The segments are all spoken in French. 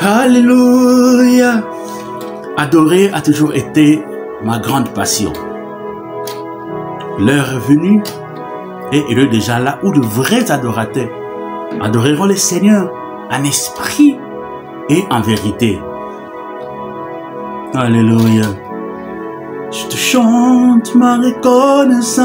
Alléluia. Adorer a toujours été ma grande passion. L'heure est venue et il est déjà là où de vrais adorateurs adoreront le Seigneur en esprit et en vérité. Alléluia. Je te chante ma reconnaissance.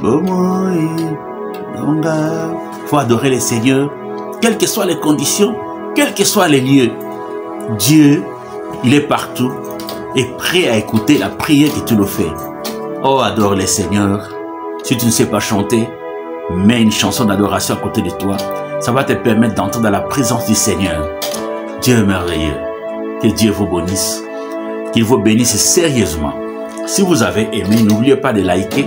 bomoi longa faut adorer le seigneur quelles que soient les conditions quels que soient les lieux dieu il est partout et prêt à écouter la prière que tu le fais. Oh, adore le Seigneur. Si tu ne sais pas chanter, mets une chanson d'adoration à côté de toi. Ça va te permettre d'entrer dans la présence du Seigneur. Dieu est merveilleux. Que Dieu vous bénisse. Qu'il vous bénisse sérieusement. Si vous avez aimé, n'oubliez pas de liker,